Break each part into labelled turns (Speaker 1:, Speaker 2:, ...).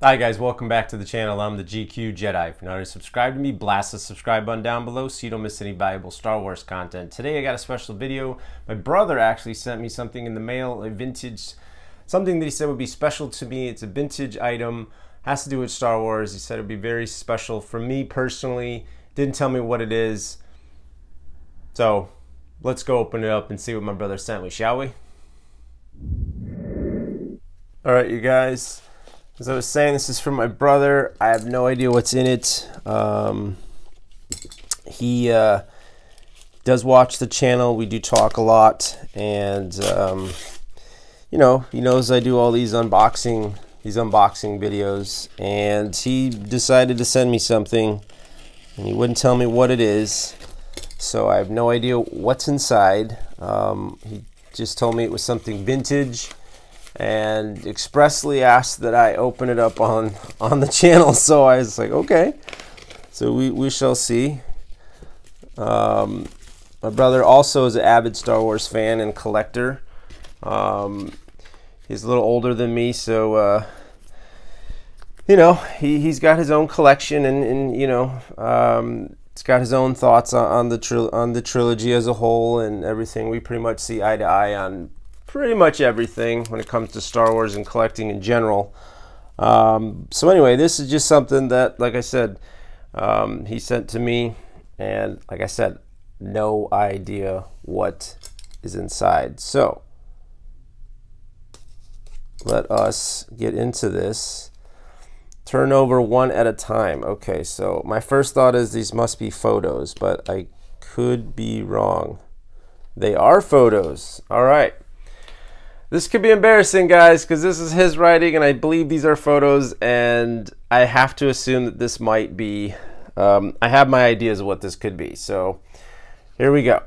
Speaker 1: Hi guys, welcome back to the channel. I'm the GQ Jedi. If you're not already subscribed to me, blast the subscribe button down below so you don't miss any valuable Star Wars content. Today I got a special video. My brother actually sent me something in the mail, a vintage, something that he said would be special to me. It's a vintage item, has to do with Star Wars. He said it would be very special for me personally. Didn't tell me what it is. So let's go open it up and see what my brother sent me, shall we? All right, you guys. As I was saying, this is from my brother. I have no idea what's in it. Um, he uh, does watch the channel. We do talk a lot, and um, you know, he knows I do all these unboxing these unboxing videos. And he decided to send me something, and he wouldn't tell me what it is. So I have no idea what's inside. Um, he just told me it was something vintage and expressly asked that I open it up on on the channel. So I was like, okay. So we, we shall see. Um, my brother also is an avid Star Wars fan and collector. Um, he's a little older than me, so uh, you know he he's got his own collection, and, and you know um, he's got his own thoughts on, on the on the trilogy as a whole and everything. We pretty much see eye to eye on pretty much everything when it comes to Star Wars and collecting in general. Um, so anyway, this is just something that, like I said, um, he sent to me, and like I said, no idea what is inside. So let us get into this. Turn over one at a time. Okay, so my first thought is these must be photos, but I could be wrong. They are photos. All right. This could be embarrassing, guys, because this is his writing, and I believe these are photos, and I have to assume that this might be. Um, I have my ideas of what this could be, so here we go.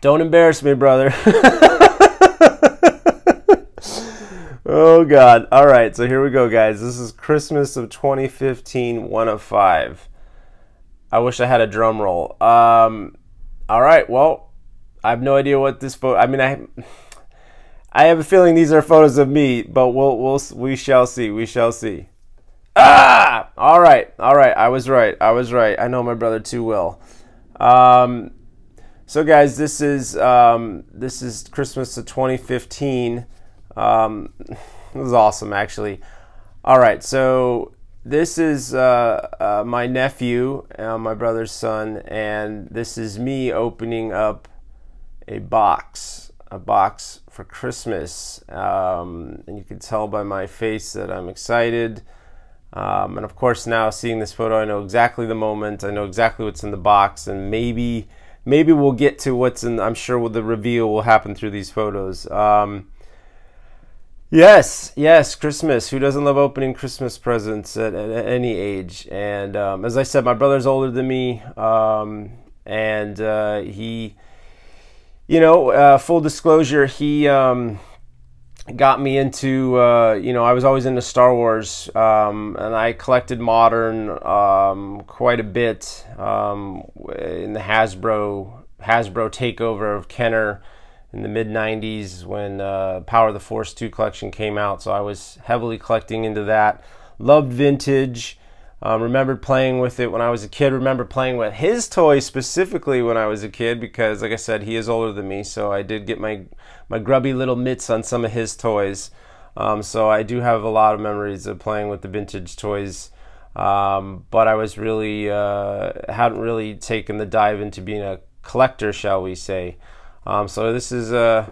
Speaker 1: Don't embarrass me, brother. oh, God. All right, so here we go, guys. This is Christmas of 2015, one of five. I wish I had a drum roll. Um, all right, well, I have no idea what this photo. I mean, I. I have a feeling these are photos of me, but we'll we'll we shall see. We shall see. Ah! All right, all right. I was right. I was right. I know my brother too well. Um, so guys, this is um, this is Christmas of 2015. Um, this is awesome, actually. All right, so this is uh, uh, my nephew, uh, my brother's son, and this is me opening up a box a box for Christmas. Um, and you can tell by my face that I'm excited. Um, and of course, now seeing this photo, I know exactly the moment. I know exactly what's in the box, and maybe maybe we'll get to what's in. I'm sure the reveal will happen through these photos. Um, yes, yes, Christmas. Who doesn't love opening Christmas presents at, at any age? And um, as I said, my brother's older than me, um, and uh, he you know, uh, full disclosure, he um, got me into, uh, you know, I was always into Star Wars, um, and I collected modern um, quite a bit um, in the Hasbro Hasbro takeover of Kenner in the mid 90s when uh, Power of the Force 2 collection came out. So I was heavily collecting into that. Loved vintage. Um, remembered playing with it when I was a kid. Remember playing with his toys specifically when I was a kid because, like I said, he is older than me. So I did get my my grubby little mitts on some of his toys. Um, so I do have a lot of memories of playing with the vintage toys. Um, but I was really uh, hadn't really taken the dive into being a collector, shall we say? Um, so this is uh,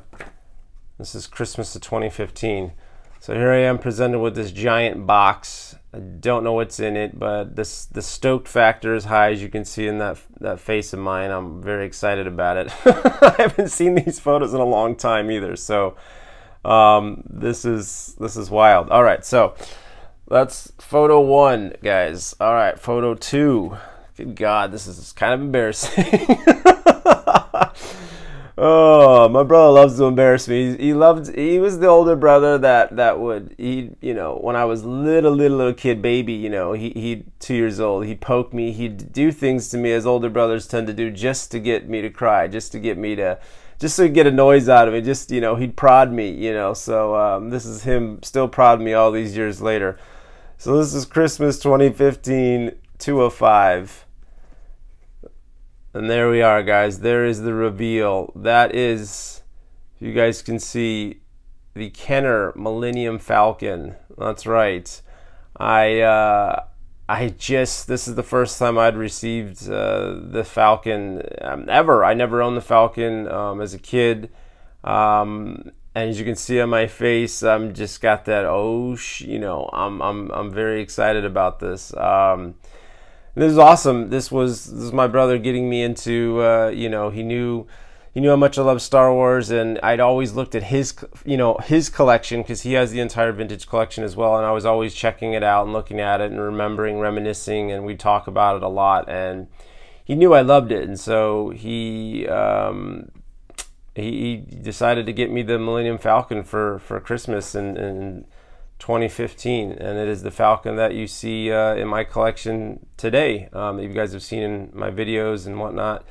Speaker 1: this is Christmas of 2015. So here I am presented with this giant box. I don't know what's in it, but this the stoked factor is high as you can see in that that face of mine. I'm very excited about it. I haven't seen these photos in a long time either, so um, this is this is wild. All right, so that's photo one, guys. All right, photo two. Good God, this is kind of embarrassing. Oh, my brother loves to embarrass me. He, he loved. He was the older brother that that would he you know when I was little little little kid baby you know he he two years old he'd poke me he'd do things to me as older brothers tend to do just to get me to cry just to get me to just to get a noise out of me. Just you know, he'd prod me, you know. So um, this is him still prodding me all these years later. So this is Christmas 2015 205. And there we are, guys. There is the reveal. That is, you guys can see, the Kenner Millennium Falcon. That's right. I uh, I just this is the first time I'd received uh, the Falcon um, ever. I never owned the Falcon um, as a kid, um, and as you can see on my face, I'm just got that oh, you know, I'm I'm I'm very excited about this. Um, this is awesome. This was this was my brother getting me into. Uh, you know, he knew he knew how much I love Star Wars, and I'd always looked at his, you know, his collection because he has the entire vintage collection as well, and I was always checking it out and looking at it and remembering, reminiscing, and we talk about it a lot. And he knew I loved it, and so he um, he, he, decided to get me the Millennium Falcon for for Christmas and, in 2015, and it is the Falcon that you see uh, in my collection today. Um, you guys have seen in my videos and whatnot.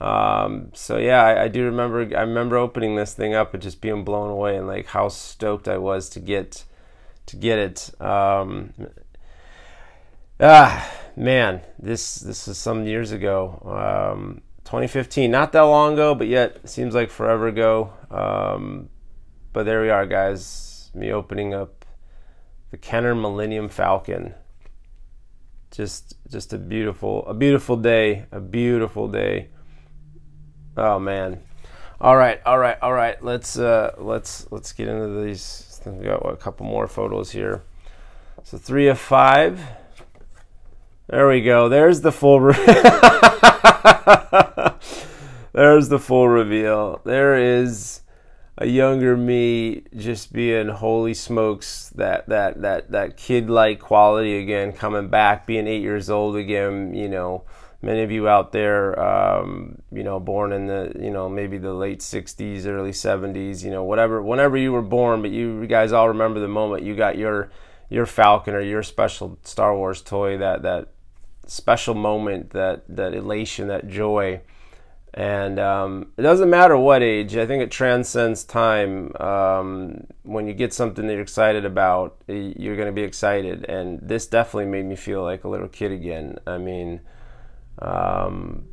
Speaker 1: Um, so yeah, I, I, do remember. I remember opening this thing up and just being blown away and like how stoked I was to get to get it. Um, ah, man, this this is some years ago. Um, 2015, not that long ago, but yet seems like forever ago. Um, but there we are, guys. Me opening up the Kenner Millennium Falcon. Just just a beautiful a beautiful day, a beautiful day. Oh man. All right, all right, all right. Let's uh, let's let's get into these. We got what, a couple more photos here. So three of five. There we go. There's the full. Re- There's the full reveal. There is a younger me just being holy smokes that that that that kid like quality again coming back being eight years old again you know many of you out there, um, you know, born in the, you know, maybe the late 60s, early 70s, you know, whatever, whenever you were born, but you guys all remember the moment you got your, your Falcon or your special Star Wars toy, that, that special moment, that, that elation, that joy. And um, it doesn't matter what age. I think it transcends time. Um, when you get something that you're excited about, you're going to be excited. And this definitely made me feel like a little kid again. I mean, um,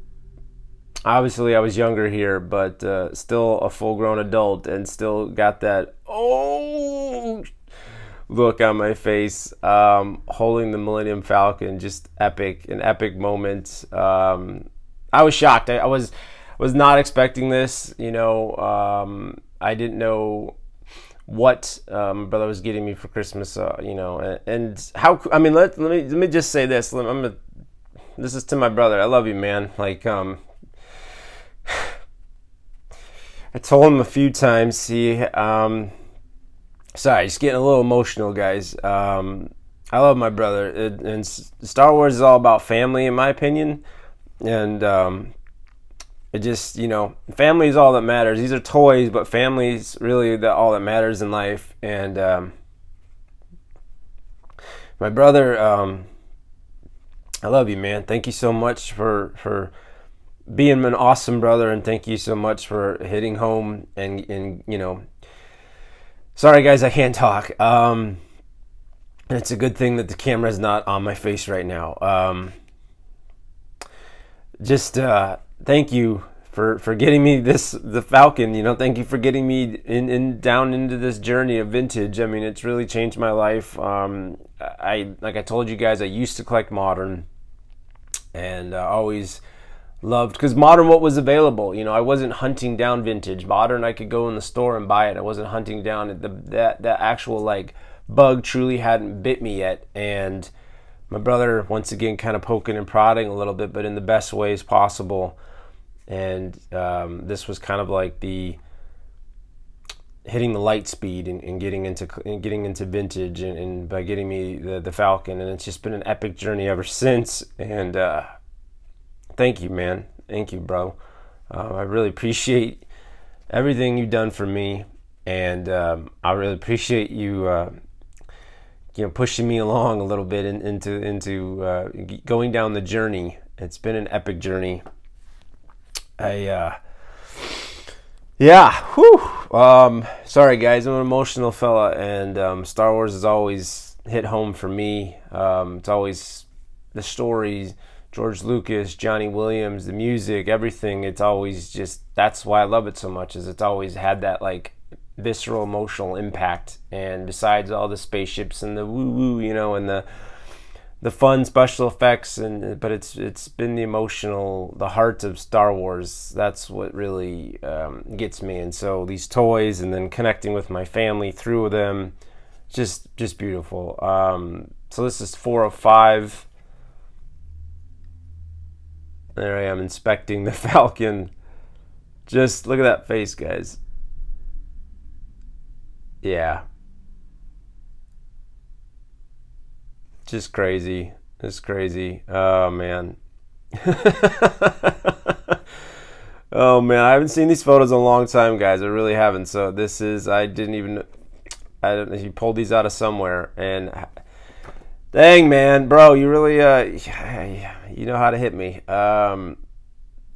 Speaker 1: obviously, I was younger here, but uh, still a full grown adult and still got that oh look on my face. Um, holding the Millennium Falcon, just epic, an epic moment. Um, I was shocked. I, I, was was not expecting this. You know, um, I didn't know what um, brother was getting me for Christmas. Uh, you know, and, and, how. I mean, let, let me let me just say this. I'm gonna this is to my brother. I love you, man. Like, um, I told him a few times. He, um, sorry, just getting a little emotional, guys. Um, I love my brother, it, and Star Wars is all about family, in my opinion. And um, it just, you know, family is all that matters. These are toys, but family is really the, all that matters in life. And um, my brother, um, I love you, man. Thank you so much for for being an awesome brother, and thank you so much for hitting home and and you know. Sorry, guys, I can't talk. Um, it's a good thing that the camera is not on my face right now. Um, just uh, thank you for for getting me this the Falcon. You know, thank you for getting me in, in down into this journey of vintage. I mean, it's really changed my life. Um, I like I told you guys, I used to collect modern and uh, always loved because modern what was available you know i wasn't hunting down vintage modern i could go in the store and buy it i wasn't hunting down the that that actual like bug truly hadn't bit me yet and my brother once again kind of poking and prodding a little bit but in the best ways possible and um, this was kind of like the hitting the light speed and, and getting into and getting into vintage and, and, by getting me the, the Falcon. And it's just been an epic journey ever since. And uh, thank you man. Thank you bro. Uh, I really appreciate everything you've done for me. And um, I really appreciate you uh, you know pushing me along a little bit in, into into uh, going down the journey. It's been an epic journey I uh, yeah, whew. Um, sorry guys, I'm an emotional fella, and um, Star Wars has always hit home for me. Um, it's always the stories, George Lucas, Johnny Williams, the music, everything. It's always just that's why I love it so much. Is it's always had that like visceral emotional impact. And besides all the spaceships and the woo woo, you know, and the the fun special effects and but it's it's been the emotional the heart of Star Wars. That's what really um, gets me. And so these toys and then connecting with my family through them just just beautiful. Um, so this is four of five. There I am inspecting the Falcon. Just look at that face guys. Yeah just crazy. It's crazy. Oh man. oh man, I haven't seen these photos in a long time, guys. I really haven't. So this is I didn't even I don't know he pulled these out of somewhere and dang man, bro, you really uh you know how to hit me. Um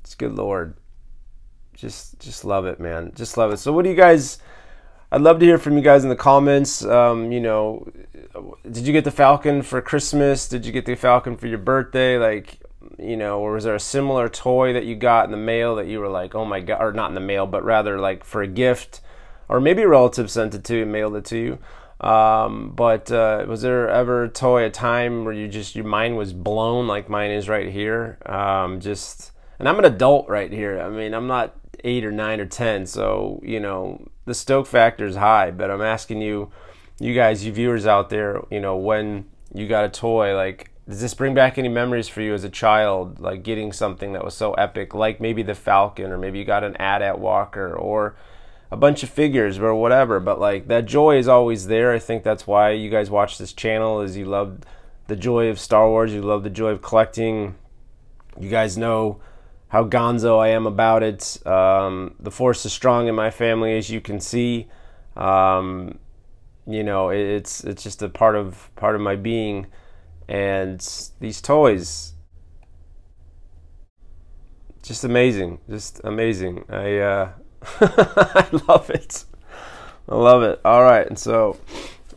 Speaker 1: it's good lord. Just just love it, man. Just love it. So what do you guys I'd love to hear from you guys in the comments. Um, you know, did you get the Falcon for Christmas? Did you get the Falcon for your birthday? Like, you know, or was there a similar toy that you got in the mail that you were like, oh my god, or not in the mail, but rather like for a gift, or maybe a relative sent it to you, and mailed it to you. Um, but uh, was there ever a toy, a time where you just your mind was blown like mine is right here? Um, just, and I'm an adult right here. I mean, I'm not eight or nine or ten, so you know the stoke factor is high, but I'm asking you, you guys, you viewers out there, you know, when you got a toy, like, does this bring back any memories for you as a child, like getting something that was so epic, like maybe the Falcon, or maybe you got an AT-AT Walker, or a bunch of figures, or whatever. But like that joy is always there. I think that's why you guys watch this channel, is you love the joy of Star Wars, you love the joy of collecting. You guys know how gonzo I am about it. Um, the force is strong in my family, as you can see. Um, you know, it, it's it's just a part of part of my being, and these toys, just amazing, just amazing. I uh, I love it. I love it. All right, and so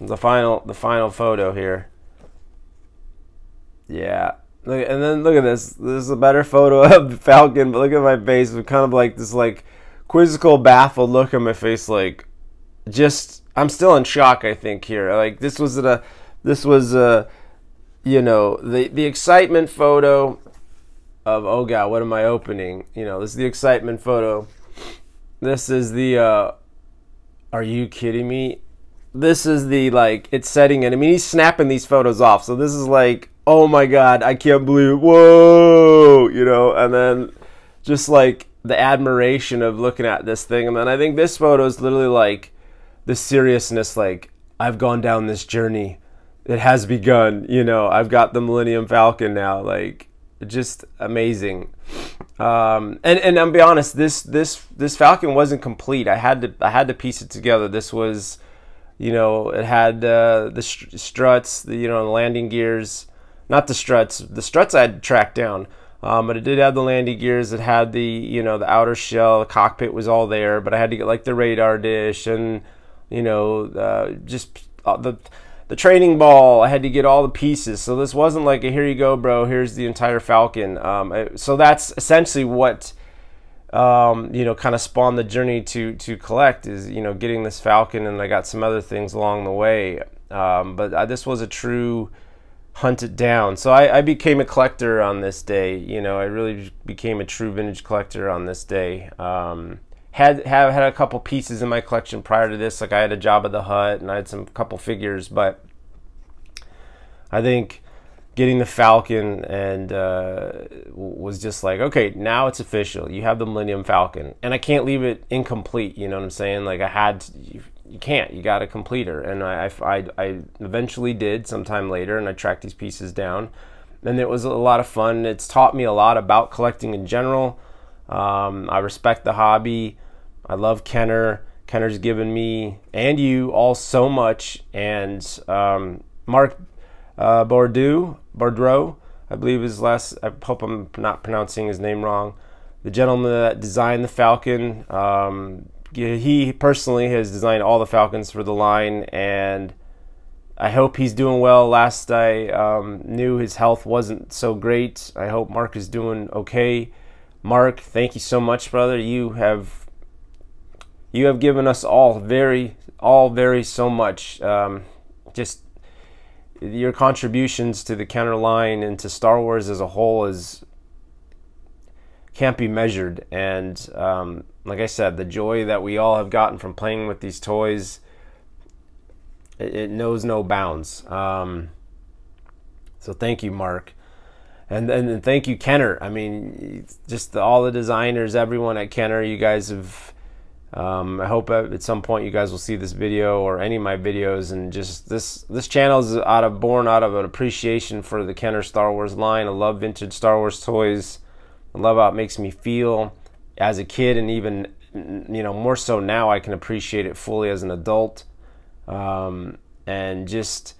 Speaker 1: the final the final photo here. Yeah, Look, and then look at this. This is a better photo of Falcon, but look at my face with kind of like this like quizzical, baffled look on my face. Like, just I'm still in shock. I think here, like this was a this was a you know the the excitement photo of oh god, what am I opening? You know, this is the excitement photo. This is the uh, are you kidding me? This is the like it's setting it. I mean, he's snapping these photos off. So this is like oh my god, I can't believe, it. whoa, you know, and then just like the admiration of looking at this thing, and then I think this photo is literally like the seriousness, like I've gone down this journey, it has begun, you know, I've got the Millennium Falcon now, like just amazing. Um, and and I'll be honest, this this this Falcon wasn't complete. I had to I had to piece it together. This was, you know, it had uh, the struts, the you know, the landing gears, not the struts. The struts I had tracked down, um, but it did have the landing gears. It had the you know the outer shell. The cockpit was all there, but I had to get like the radar dish and you know uh, just uh, the the training ball. I had to get all the pieces. So this wasn't like a here you go, bro. Here's the entire Falcon. Um, so that's essentially what. Um, you know, kind of spawned the journey to to collect is you know getting this Falcon, and I got some other things along the way. Um, but uh, this was a true hunt it down. So I, I, became a collector on this day. You know, I really became a true vintage collector on this day. Um, had have had a couple pieces in my collection prior to this. Like I had a Jabba the Hutt and I had some couple figures, but I think getting the Falcon and uh, was just like, okay, now it's official. You have the Millennium Falcon, and I can't leave it incomplete. You know what I'm saying? Like I had, to, you can't. You got to complete her. And I, I, I eventually did sometime later, and I tracked these pieces down. And it was a lot of fun. It's taught me a lot about collecting in general. Um, I respect the hobby. I love Kenner. Kenner's given me and you all so much. And um, Mark uh, Boudreaux, Boudreaux, I believe his last. I hope I'm not pronouncing his name wrong. the gentleman that designed the Falcon. Um, he personally has designed all the Falcons for the line, and I hope he's doing well. Last I um, knew, his health wasn't so great. I hope Mark is doing okay. Mark, thank you so much, brother. You have you have given us all very, all very so much. Um, just your contributions to the Kenner line and to Star Wars as a whole is can't be measured. And um, like I said, the joy that we all have gotten from playing with these toys, it, it knows no bounds. Um, so thank you, Mark. And, and thank you, Kenner. I mean, just the, all the designers, everyone at Kenner, you guys have um, I hope at some point you guys will see this video or any of my videos and just this this channel is out of born out of an appreciation for the Kenner Star Wars line. I love vintage Star Wars toys. I love how it makes me feel as a kid and even you know more so now I can appreciate it fully as an adult. Um, and just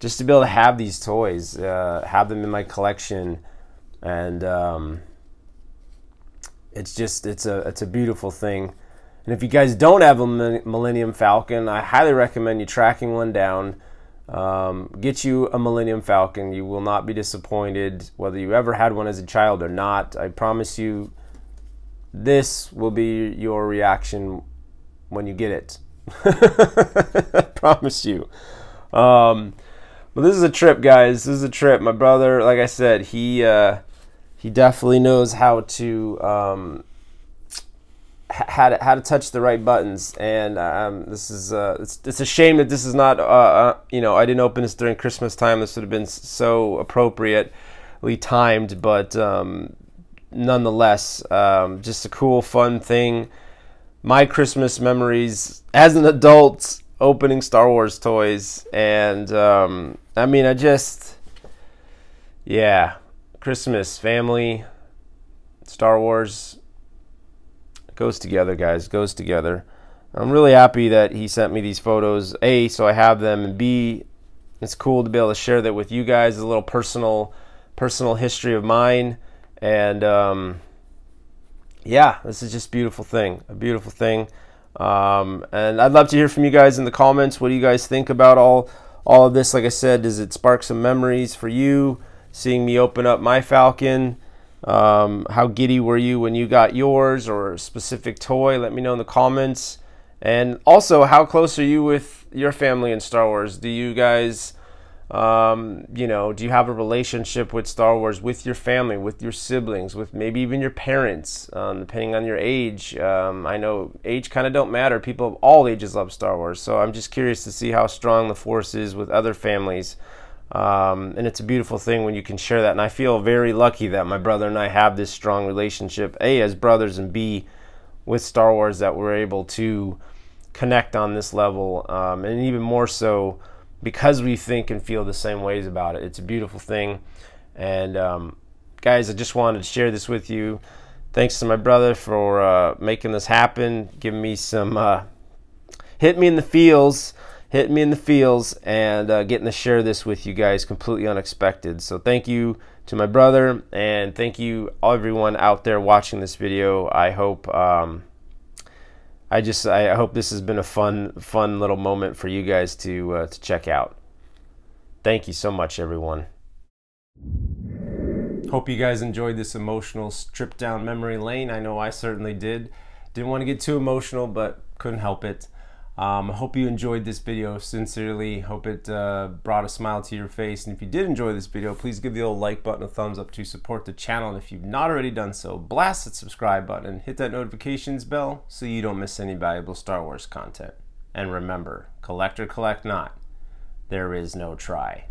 Speaker 1: just to be able to have these toys, uh, have them in my collection and um, it's just it's a it's a beautiful thing. And if you guys don't have a Millennium Falcon, I highly recommend you tracking one down. Um, get you a Millennium Falcon. You will not be disappointed whether you ever had one as a child or not. I promise you, this will be your reaction when you get it. I promise you. Um, but this is a trip, guys. This is a trip. My brother, like I said, he uh, he definitely knows how to um, how to, how to touch the right buttons. And um, this is uh, it's, it's a shame that this is not uh, uh, you know I didn't open this during Christmas time. This would have been so appropriately timed, but um, nonetheless, um, just a cool, fun thing. My Christmas memories as an adult opening Star Wars toys, and um, I mean, I just yeah, Christmas, family, Star Wars goes together, guys. Goes together. I'm really happy that he sent me these photos. A, so I have them, and B, it's cool to be able to share that with you guys. A little personal, personal history of mine, and um, yeah, this is just a beautiful thing. A beautiful thing. Um, and I'd love to hear from you guys in the comments. What do you guys think about all all of this? Like I said, does it spark some memories for you? Seeing me open up my Falcon. Um, how giddy were you when you got yours or a specific toy? Let me know in the comments. And also, how close are you with your family in Star Wars? Do you guys, um, you know, do you have a relationship with Star Wars with your family, with your siblings, with maybe even your parents, um, depending on your age? Um, I know age kind of don't matter. People of all ages love Star Wars. So I'm just curious to see how strong the force is with other families. Um, and it's a beautiful thing when you can share that. And I feel very lucky that my brother and I have this strong relationship, A, as brothers, and B, with Star Wars, that we're able to connect on this level. Um, and even more so because we think and feel the same ways about it. It's a beautiful thing. And um, guys, I just wanted to share this with you. Thanks to my brother for uh, making this happen, giving me some, uh, hit me in the feels hitting me in the feels and uh, getting to share this with you guys completely unexpected. So thank you to my brother and thank you everyone out there watching this video. I hope um, I just I hope this has been a fun fun little moment for you guys to uh, to check out. Thank you so much, everyone. Hope you guys enjoyed this emotional trip down memory lane. I know I certainly did. Didn't want to get too emotional, but couldn't help it. Um, I hope you enjoyed this video. Sincerely, hope it uh, brought a smile to your face. And if you did enjoy this video, please give the old like button a thumbs up to support the channel. And if you've not already done so, blast that subscribe button and hit that notifications bell so you don't miss any valuable Star Wars content. And remember, collect or collect not, there is no try.